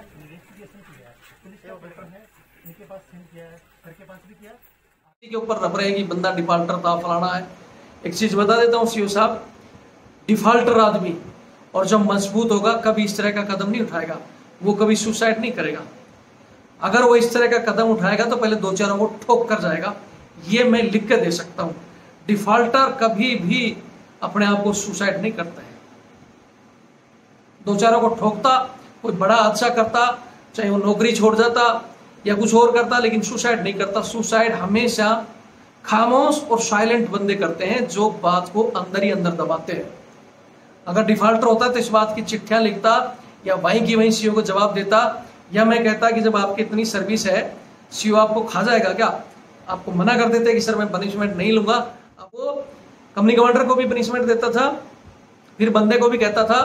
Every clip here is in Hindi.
इन्वेस्टिगेशन किया है पुलिस का पेपर है इनके पास सेंड किया है घर के पास भी किया के ऊपर रब रहेगी बंदा डिफाल्टर था, फलाना है। एक चीज़ बता देता हूँ सीओ साहब डिफाल्टर आदमी, और जब मज़बूत होगा, कभी इस तरह का कदम नहीं उठाएगा। वो कभी सुसाइड नहीं करेगा। अगर वो इस तरह का कदम उठाएगा तो पहले दो चारों को ठोक कर जाएगा। ये मैं लिख के दे सकता हूँ। डिफाल्टर कभी भी अपने आप को सुसाइड नहीं करता है। दो चारों को ठोकता कोई बड़ा हादसा करता, चाहे वो नौकरी छोड़ जाता या कुछ और करता, लेकिन सुसाइड नहीं करता। सुसाइड हमेशा खामोश और साइलेंट बंदे करते हैं, जो बात को अंदर ही अंदर दबाते हैं। अगर डिफॉल्टर होता तो इस बात की चिट्ठियाँ लिखता या वहीं की वहीं सीओ को जवाब देता या मैं कहता कि जब आपकी इतनी सर्विस है सीओ आपको खा जाएगा क्या? आपको मना कर देते कि सर मैं पनिशमेंट नहीं लूँगा। वो कंपनी कमांडर को भी पनिशमेंट देता था, फिर बंदे को भी कहता था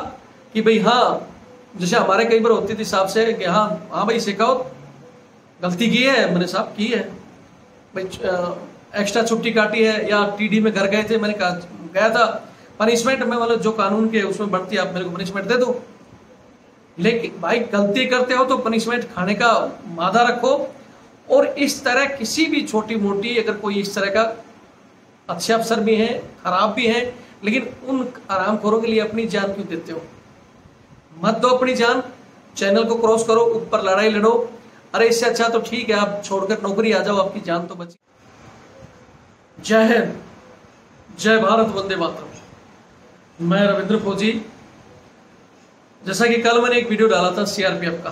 कि भाई हाँ जैसे हमारे कई बार होती थी साहब से कि हाँ हाँ भाई सिखाओ। गलती की है, मैंने साहब की है। भाई एक्स्ट्रा छुट्टी काटी है या टीडी में घर गए थे, मैंने कहा, गया था। पनिशमेंट में मतलब जो कानून के उसमें बढ़ती है, आप मेरे को पनिशमेंट दे दो। लेकिन भाई, गलती करते हो तो पनिशमेंट खाने का मादा रखो। और इस तरह किसी भी छोटी मोटी, अगर कोई इस तरह का अच्छे अफसर भी हैं, खराब भी हैं, लेकिन उन आरामखोरों के लिए अपनी जान क्यों देते हो? मत दो अपनी जान। चैनल को क्रॉस करो, ऊपर लड़ाई लड़ो। अरे, इससे अच्छा तो ठीक है, आप छोड़कर नौकरी आ जाओ, आपकी जान तो बची। जय हिंद। जय भारत, वंदे मातरम। मैं रविंद्र फौजी। जैसा कि कल मैंने एक वीडियो डाला था सीआरपीएफ का,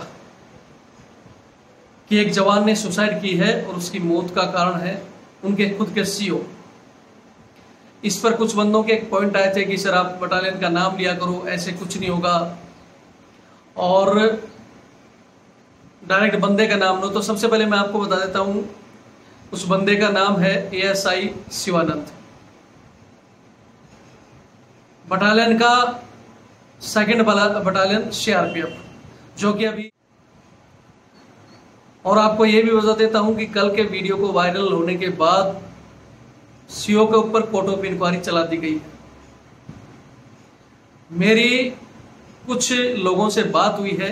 कि एक जवान ने सुसाइड की है और उसकी मौत का कारण है उनके खुद के सीओ इस पर कुछ बंदों के एक पॉइंट आए थे कि, सर, आप बटालियन का नाम लिया करो, ऐसे कुछ नहीं होगा। और डायरेक्ट बंदे का नाम लो। तो सबसे पहले मैं आपको बता देता हूँ, उस बंदे का नाम है एएसआई शिवानंद। बटालियन का सेकंड बटालियन सीआरपीएफ जो कि अभी और आपको यह भी बता देता हूँ कि कल के वीडियो को वायरल होने के बाद सीओ के ऊपर कोर्ट ऑफ़ इंक्वायरी चला दी गई है। मेरी कुछ लोगों से बात हुई है।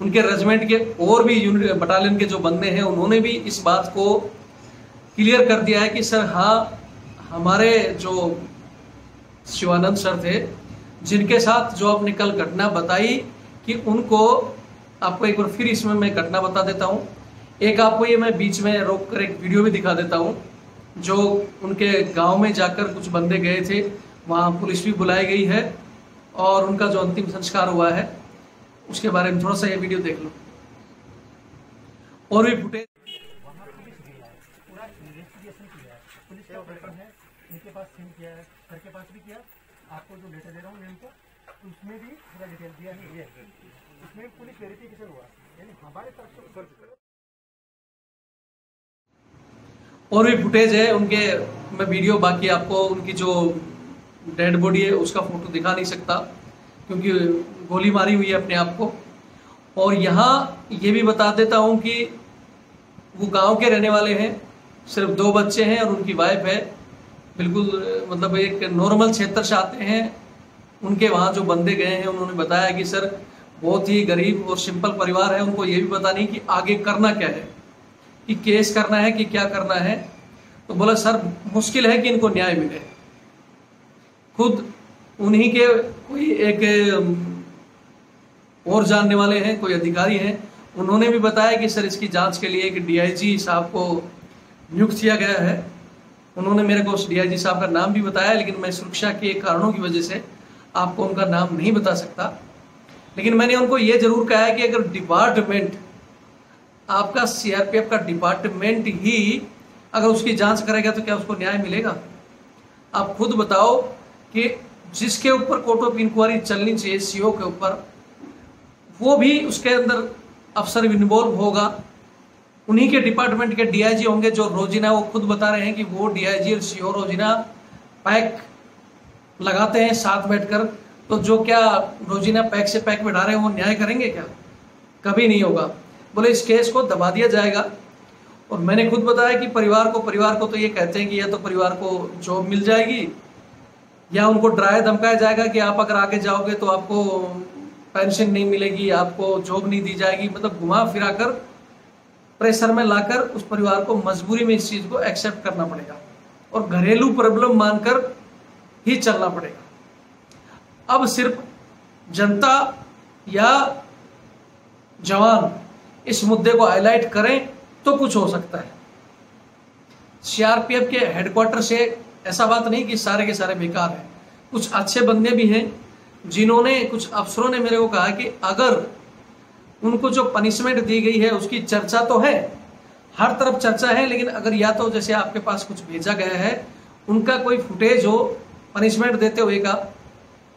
उनके रेजिमेंट के और भी यूनिट बटालियन के जो बंदे हैं, उन्होंने भी इस बात को क्लियर कर दिया है कि, सर हाँ हमारे जो शिवानंद सर थे, जिनके साथ जो आपने कल घटना बताई कि उनको आपको एक बार फिर इसमें मैं घटना बता देता हूँ। एक आपको ये मैं बीच में रोक कर एक वीडियो भी दिखा देता हूँ, जो उनके गाँव में जाकर कुछ बंदे गए थे, वहाँ पुलिस भी बुलाई गई है। और उनका जो अंतिम संस्कार हुआ है, उसके बारे में थोड़ा सा ये वीडियो देख लो। और भी फुटेज और भी फुटेज है, उनके मैं वीडियो बाकी आपको, उनकी जो डेड बॉडी है, उसका फ़ोटो दिखा नहीं सकता, क्योंकि गोली मारी हुई है अपने आप को। और यहाँ ये भी बता देता हूँ कि वो गाँव के रहने वाले हैं, सिर्फ़ दो बच्चे हैं और उनकी वाइफ है। बिल्कुल मतलब एक नॉर्मल क्षेत्र से आते हैं। उनके वहाँ जो बंदे गए हैं, उन्होंने बताया कि, सर, बहुत ही गरीब और सिंपल परिवार है। उनको ये भी पता नहीं कि आगे करना क्या है, कि केस करना है, कि क्या करना है। तो बोला, सर, मुश्किल है कि इनको न्याय मिले। खुद उन्हीं के कोई एक और जानने वाले हैं, कोई अधिकारी हैं, उन्होंने भी बताया कि सर इसकी जाँच के लिए एक डीआईजी साहब को नियुक्त किया गया है। उन्होंने मेरे को उस डीआईजी साहब का नाम भी बताया, लेकिन मैं सुरक्षा के कारणों की वजह से आपको उनका नाम नहीं बता सकता। लेकिन मैंने उनको ये ज़रूर कहा है कि अगर डिपार्टमेंट, आपका सीआरपीएफ का डिपार्टमेंट ही अगर उसकी जाँच करेगा तो क्या उसको न्याय मिलेगा? आप खुद बताओ कि जिसके ऊपर कोर्ट ऑफ़ इंक्वायरी चलनी चाहिए सीओ के ऊपर, वो भी उसके अंदर अफसर इन्वॉल्व होगा। उन्हीं के डिपार्टमेंट के डीआईजी होंगे जो रोजिना, वो खुद बता रहे हैं कि वो डीआईजी और सीओ रोजिना पैक लगाते हैं साथ बैठकर। तो जो क्या रोजिना पैक से पैक बैठा रहे हैं, वो न्याय करेंगे क्या? कभी नहीं होगा। बोले, इस केस को दबा दिया जाएगा। और मैंने खुद बताया कि परिवार को परिवार को तो ये कहते हैं कि या तो परिवार को जॉब मिल जाएगी या उनको डराया धमकाया जाएगा कि आप अगर आगे जाओगे तो आपको पेंशन नहीं मिलेगी, आपको जॉब नहीं दी जाएगी। मतलब घुमा फिरा कर, प्रेशर में लाकर उस परिवार को मजबूरी में इस चीज़ को एक्सेप्ट करना पड़ेगा। और घरेलू प्रॉब्लम मानकर ही चलना पड़ेगा। अब सिर्फ़ जनता या जवान इस मुद्दे को हाईलाइट करें तो कुछ हो सकता है। सीआरपीएफ के हेडक्वार्टर से ऐसा बात नहीं कि सारे के सारे बेकार हैं। कुछ अच्छे बंदे भी हैं, जिन्होंने, कुछ अफसरों ने मेरे को कहा कि अगर उनको जो पनिशमेंट दी गई है, उसकी चर्चा तो है, हर तरफ़ चर्चा है, लेकिन अगर या तो जैसे आपके पास कुछ भेजा गया है, उनका कोई फुटेज हो पनिशमेंट देते हुए का,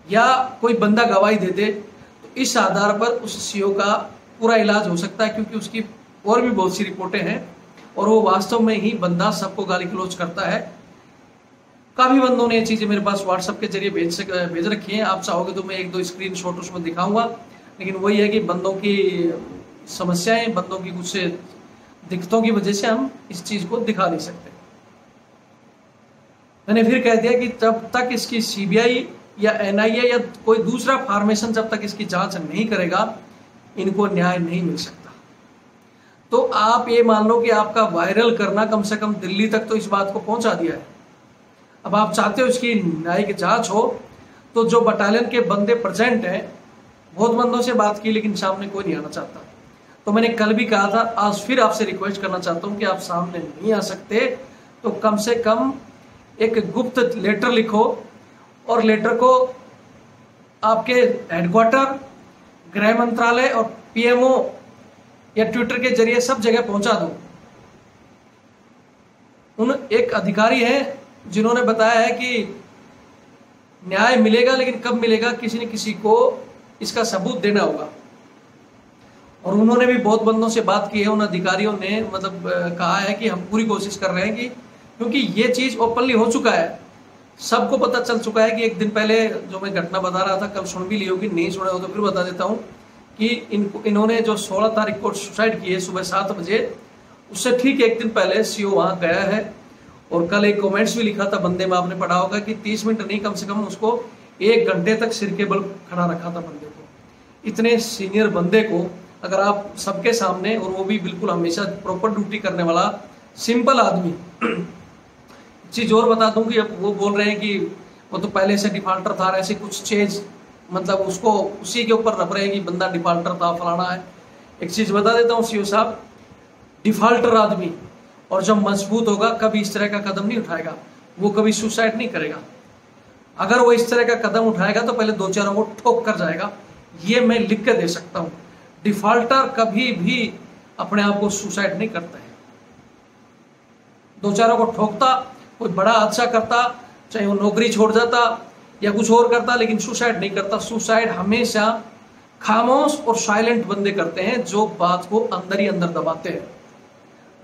या कोई बंदा गवाही दे दे तो इस आधार पर उस सीओ का पूरा इलाज हो सकता है, क्योंकि उसकी और भी बहुत सी रिपोर्टें हैं, और वो वास्तव में ही बंदा सबको गाली क्लोज करता है काफ़ी बंदों ने ये चीज़ें मेरे पास व्हाट्सएप के ज़रिए भेज भेज रखी हैं। आप चाहोगे तो मैं एक दो स्क्रीन शॉट उसमें दिखाऊँगा। लेकिन वही है कि बंदों की समस्याएँ, बंदों की कुछ दिक्कतों की वजह से हम इस चीज़ को दिखा नहीं सकते। मैंने फिर कह दिया कि जब तक इसकी सीबीआई या एनआईए या कोई दूसरा फॉर्मेशन जब तक इसकी जाँच नहीं करेगा, इनको न्याय नहीं मिल सकता। तो आप ये मान लो कि आपका वायरल करना कम से कम दिल्ली तक तो इस बात को पहुँचा दिया है। अब आप चाहते हो इसकी न्यायिक जाँच हो तो जो बटालियन के बंदे प्रेजेंट हैं, बहुत बंदों से बात की, लेकिन सामने कोई नहीं आना चाहता। तो मैंने कल भी कहा था, आज फिर आपसे रिक्वेस्ट करना चाहता हूँ कि आप सामने नहीं आ सकते। तो कम से कम एक गुप्त लेटर लिखो, और लेटर को आपके हेडक्वार्टर गृह मंत्रालय और पीएमओ या ट्विटर के ज़रिए सब जगह पहुँचा दो। उन एक अधिकारी है जिन्होंने बताया है कि न्याय मिलेगा, लेकिन कब मिलेगा, किसी न किसी को इसका सबूत देना होगा। और उन्होंने भी बहुत बंदों से बात की है, उन अधिकारियों ने मतलब कहा है कि हम पूरी कोशिश कर रहे हैं कि, क्योंकि ये चीज़ ओपनली हो चुका है। सबको पता चल चुका है कि एक दिन पहले जो मैं घटना बता रहा था, कल सुन भी ली होगी, नहीं सुना हो तो फिर बता देता हूँ कि इनको इन्होंने जो 16 तारीख को सुसाइड की है सुबह सात बजे, उससे ठीक एक दिन पहले सीओ वहाँ गया है। और कल एक कमेंट्स भी लिखा था बंदे में आपने पढ़ा होगा कि 30 मिनट नहीं, कम से कम उसको एक घंटे तक सिर के बल खड़ा रखा था बंदे को। इतने सीनियर बंदे को अगर आप सबके सामने, और वो भी बिल्कुल हमेशा प्रॉपर ड्यूटी करने वाला सिंपल आदमी, चीज़ और बता दूँ कि अब वो बोल रहे हैं कि वो तो पहले से डिफाल्टर था ऐसे कुछ चेंज मतलब उसको उसी के ऊपर हैं कि बंदा डिफाल्टर था, फलाना है। एक चीज़ बता देता हूँ, सीओ साहब डिफाल्टर आदमी और जब मज़बूत होगा, कभी इस तरह का कदम नहीं उठाएगा। वो कभी सुसाइड नहीं करेगा। अगर वो इस तरह का कदम उठाएगा तो पहले दो चारों को ठोक कर जाएगा। ये मैं लिख के दे सकता हूँ। डिफॉल्टर कभी भी अपने आप को सुसाइड नहीं करता है। दो चारों को ठोकता, कोई बड़ा हादसा करता, चाहे वो नौकरी छोड़ जाता या कुछ और करता, लेकिन सुसाइड नहीं करता। सुसाइड हमेशा खामोश और साइलेंट बंदे करते हैं, जो बात को अंदर ही अंदर दबाते हैं।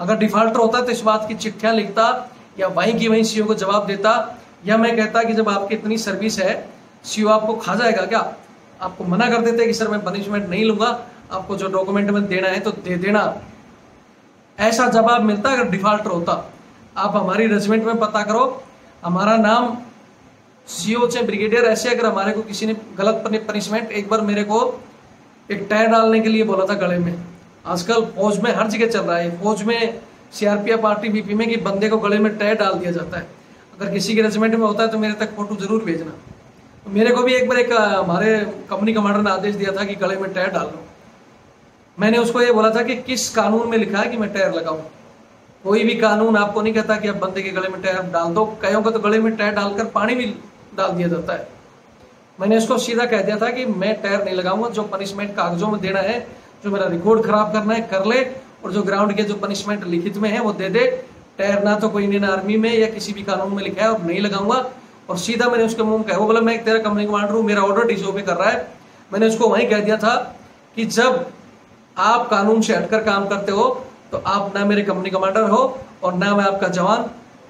अगर डिफॉल्टर होता तो इस बात की चिट्ठियाँ लिखता या वहीं की वहीं सीओ को जवाब देता या मैं कहता कि जब आपकी इतनी सर्विस है, सीओ आपको खा जाएगा क्या? आपको मना कर देते कि सर मैं पनिशमेंट नहीं लूँगा, आपको जो डॉक्यूमेंट में देना है तो दे देना। ऐसा जवाब मिलता, अगर डिफॉल्टर होता, आप हमारी रेजिमेंट में पता करो, हमारा नाम सीओ चाहे ब्रिगेडियर ऐसे अगर हमारे को किसी ने गलत पनिशमेंट एक बार मेरे को एक टायर डालने के लिए बोला था गले में आजकल फौज में हर जगह चल रहा है। फौज में सीआरपीएफ पार्टी बीपी में कि बंदे को गले में टायर डाल दिया जाता है। अगर किसी के रेजिमेंट में होता है तो मेरे तक फ़ोटो ज़रूर भेजना। तो मेरे को भी एक बार एक हमारे कंपनी कमांडर ने आदेश दिया था कि गले में टायर डाल लो मैंने उसको ये बोला था कि किस कानून में लिखा है कि मैं टायर लगाऊँ? कोई भी कानून आपको नहीं कहता कि आप बंदे के गले में टायर डाल दो। कहीं का तो गले में टायर डालकर पानी भी डाल दिया जाता है। मैंने उसको सीधा कह दिया था कि मैं टायर नहीं लगाऊँगा, जो पनिशमेंट कागजों में देना है जो मेरा रिकॉर्ड खराब करना है, कर ले और जो ग्राउंड के जो पनिशमेंट लिखित में है, वो दे दे। टायर ना तो कोई इंडियन आर्मी में या किसी भी कानून में लिखा है और नहीं लगाऊँगा। और सीधा मैंने उसके मुँह कहा, वो बोला, मैं तेरा कंपनी कमांडर हूँ, मेरा ऑर्डर डीसीओ पे कर रहा है। मैंने उसको वहीं कह दिया था कि जब आप कानून से हटकर काम करते हो तो आप ना मेरे कंपनी कमांडर हो और ना मैं आपका जवान।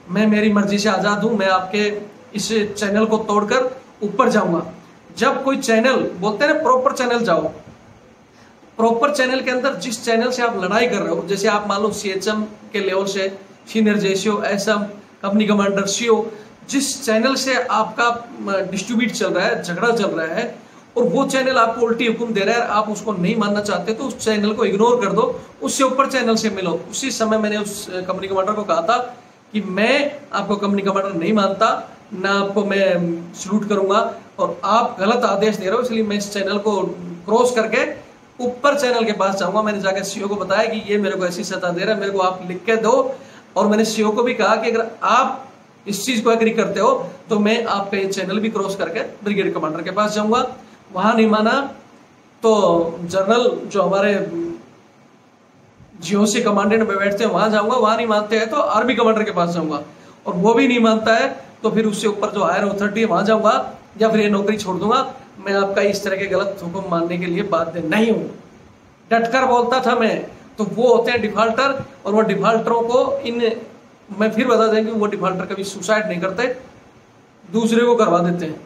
मैं मेरी मर्ज़ी से आज़ाद हूँ, मैं आपके इस चैनल को तोड़कर ऊपर जाऊँगा। जब कोई चैनल बोलते हैं प्रॉपर चैनल जाओ प्रॉपर चैनल के अंदर जिस चैनल से आप लड़ाई कर रहे हो, जैसे आप मान लो सीएचएम के लेवल से senior JCO SM company commander CO जिस चैनल से आपका डिस्ट्रीब्यूट चल रहा है, झगड़ा चल रहा है, और वो चैनल आपको उल्टी हुक्म दे रहा है, आप उसको नहीं मानना चाहते तो उस चैनल को इग्नोर कर दो, उससे ऊपर चैनल से मिलो। उसी समय मैंने उस कंपनी कमांडर को कहा था कि मैं आपको कंपनी कमांडर नहीं मानता, ना आपको मैं सल्यूट करूँगा, और आप गलत आदेश दे रहे हो, इसलिए मैं इस चैनल को क्रॉस करके ऊपर चैनल के पास जाऊँगा। मैंने जाकर सीओ को बताया कि ये मेरे को ऐसी सत्ता दे रहा है, मेरे को आप लिख के दो। और मैंने सीओ को भी कहा कि अगर आप इस चीज़ को एग्री करते हो तो मैं आपका ये चैनल भी क्रॉस करके ब्रिगेड कमांडर के पास जाऊँगा। वहाँ नहीं माना तो जनरल जो हमारे जीओसी कमांडेंट में बैठते हैं, वहाँ जाऊँगा। वहाँ नहीं मानते हैं तो आर्मी कमांडर के पास जाऊँगा। और वो भी नहीं मानता है तो फिर उससे ऊपर जो हायर अथॉरिटी है, वहाँ जाऊँगा। या फिर ये नौकरी छोड़ दूँगा। मैं आपका इस तरह के गलत हुक्म मानने के लिए बाध्य नहीं हूँ। डटकर बोलता था मैं तो वो होते हैं डिफॉल्टर, और वो डिफॉल्टरों को इन, मैं फिर बता दें कि वो डिफॉल्टर कभी सुसाइड नहीं करते, दूसरे को करवा देते हैं।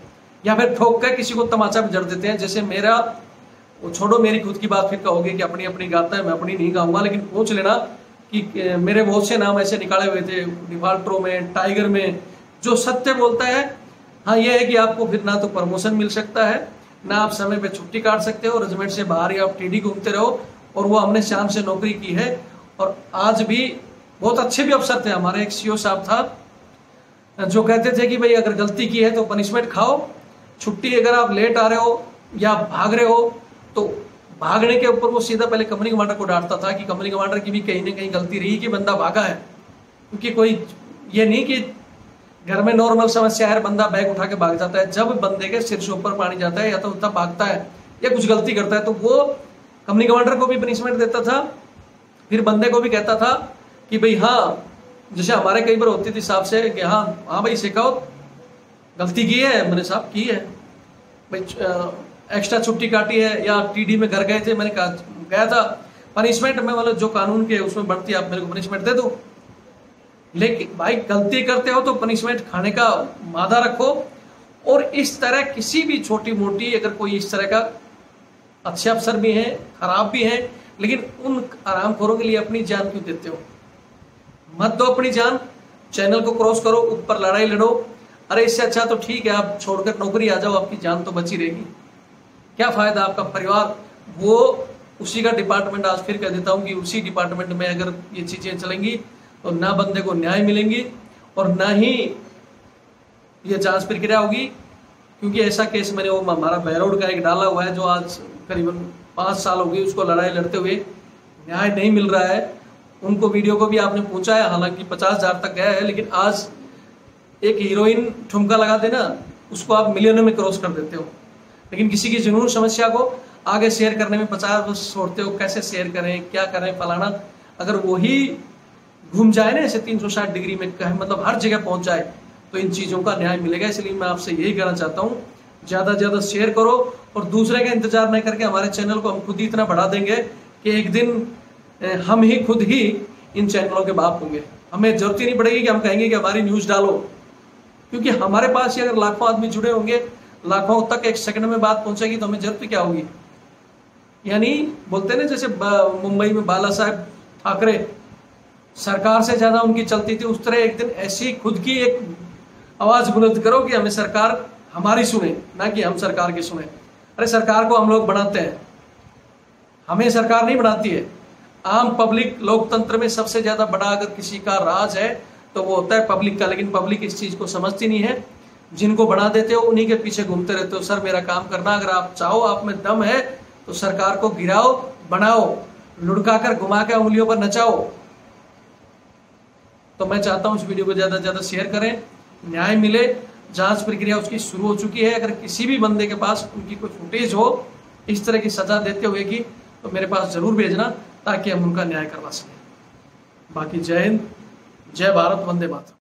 या फिर ठोक कर किसी को तमाचा भी जड़ देते हैं, जैसे मेरा, वो छोड़ो मेरी खुद की बात फिर कहोगे कि अपनी अपनी गाता है, मैं अपनी नहीं गाऊँगा, लेकिन पूछ लेना कि मेरे बहुत से नाम ऐसे निकाले हुए थे, डिफॉल्टरों में, टाइगर में, जो सत्य बोलता है हाँ ये है कि आपको फिर ना तो प्रमोशन मिल सकता है, ना आप समय पे छुट्टी काट सकते हो रेजिमेंट से बाहर या आप टीडी घूमते रहो, और वो हमने शाम से नौकरी की है। और आज भी बहुत अच्छे भी अफसर थे हमारे, एक सीओ साहब था, जो कहते थे कि भाई अगर गलती की है तो पनिशमेंट खाओ, छुट्टी अगर आप लेट आ रहे हो या भाग रहे हो तो भागने के ऊपर वो सीधा पहले कंपनी कमांडर को डांटता था कि कंपनी कमांडर की भी कहीं ना कहीं गलती रही कि बंदा भागा है। क्योंकि कोई ये नहीं कि घर में नॉर्मल समस्या है बंदा बैग उठा के भाग जाता है। जब बंदे के सिर से ऊपर पानी जाता है या तो उतना भागता है या कुछ गलती करता है तो वो कंपनी कमांडर को भी पनिशमेंट देता था। फिर बंदे को भी कहता था कि भाई हाँ जैसे हमारे कई बार होती थी साहब से कि हाँ हाँ भाई सिखाओ गलती की है, मैंने साहब की है। भाई एक्स्ट्रा छुट्टी काटी है या टीडी में घर गए थे, मैंने कहा गया था पनिशमेंट में मतलब जो कानून के उसमें बढ़ती है, आप मेरे को पनिशमेंट दे दो। लेकिन भाई, गलती करते हो तो पनिशमेंट खाने का मादा रखो। और इस तरह किसी भी छोटी मोटी अगर कोई इस तरह का अच्छे अफसर भी हैं, खराब भी हैं, लेकिन उन आराम खोरों के लिए अपनी जान क्यों देते हो? मत दो अपनी जान। चैनल को क्रॉस करो ऊपर लड़ाई लड़ो। अरे, इससे अच्छा तो ठीक है, आप छोड़कर नौकरी आ जाओ, आपकी जान तो बची रहेगी। क्या फ़ायदा आपका परिवार? वो उसी का डिपार्टमेंट आज फिर कह देता हूँ कि उसी डिपार्टमेंट में अगर ये चीज़ें चलेंगी तो ना बंदे को न्याय मिलेंगी और ना ही ये जाँच प्रक्रिया होगी। क्योंकि ऐसा केस मैंने वो हमारा बहरोड का एक डाला हुआ है जो आज करीबन पाँच साल हो गई उसको लड़ाई लड़ते हुए। न्याय नहीं मिल रहा है। उनको वीडियो को भी आपने पूछा है, हालाँकि पचास हज़ार तक गया है, लेकिन आज एक हीरोइन ठुमका लगा देना, उसको आप मिलियनों में क्रॉस कर देते हो। लेकिन किसी की जुनून समस्या को आगे शेयर करने में पचास छोड़ते हो, कैसे शेयर करें, क्या करें फलाना? अगर वही घूम जाए ना ऐसे तीन सौ साठ डिग्री में कहे मतलब हर जगह पहुँच जाए तो इन चीज़ों का न्याय मिलेगा। इसलिए मैं आपसे यही कहना चाहता हूँ, ज़्यादा ज़्यादा शेयर करो और दूसरे का इंतज़ार नहीं करके हमारे चैनल को हम खुद ही इतना बढ़ा देंगे कि एक दिन हम ही खुद ही इन चैनलों के बाप होंगे। हमें ज़रूरत ही नहीं पड़ेगी कि हम कहेंगे कि हमारी न्यूज़ डालो, क्योंकि हमारे पास ही अगर लाखों आदमी जुड़े होंगे, लाखों तक एक सेकंड में बात पहुंचेगी तो हमें ज़रूरत क्या होगी? यानी बोलते ना जैसे मुंबई में बाला साहेब ठाकरे सरकार से ज़्यादा उनकी चलती थी, उस तरह एक दिन ऐसी खुद की एक आवाज़ बुलंद करो कि हमें सरकार हमारी सुने, ना कि हम सरकार की सुने। अरे सरकार को हम लोग बनाते हैं। हमें सरकार नहीं बनाती है। आम पब्लिक लोकतंत्र में सबसे ज़्यादा बड़ा अगर किसी का राज है तो वो होता है पब्लिक का, लेकिन पब्लिक इस चीज़ को समझती नहीं है। जिनको बना देते हो, उन्हीं के पीछे घूमते रहते हो। सर, मेरा काम करना, अगर आप चाहो, आप में दम है तो सरकार को गिराओ बनाओ लुढ़का कर घुमा के उंगलियों पर नचाओ। तो मैं चाहता हूँ इस वीडियो को ज़्यादा से ज़्यादा शेयर करें, न्याय मिले, जाँच प्रक्रिया उसकी शुरू हो चुकी है। अगर किसी भी बंदे के पास उनकी कोई फुटेज हो, इस तरह की सजा देते हुए की तो मेरे पास ज़रूर भेजना ताकि हम उनका न्याय करवा सकें। बाकी जय हिंद, जय भारत, वंदे मातरम।